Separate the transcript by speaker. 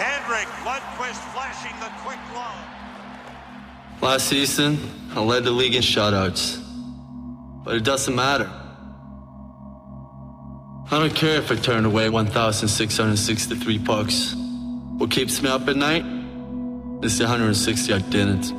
Speaker 1: Henrik, Lundqvist flashing the quick glove.
Speaker 2: Last season, I led the league in shutouts. But it doesn't matter. I don't care if I turned away 1,663 pucks. What keeps me up at night is the 160 I didn't.